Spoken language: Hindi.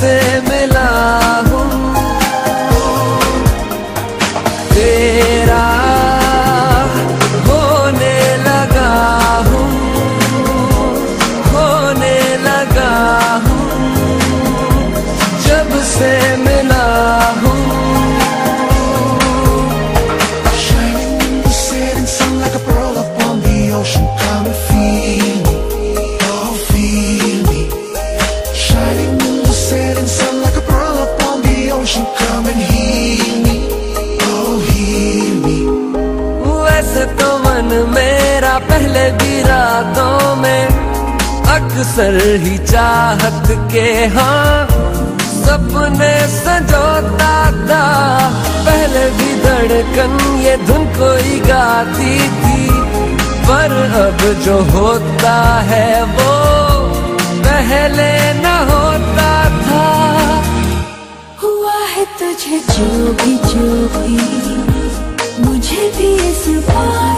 से मिला हूँ। तो मन मेरा पहले भी रातों में अक्सर ही चाहत के हाँ सपने सजोता था। पहले भी धड़कन ये धुन कोई गाती थी, पर अब जो होता है वो पहले न होता था। हुआ है तुझे जो भी जो भी। hep bir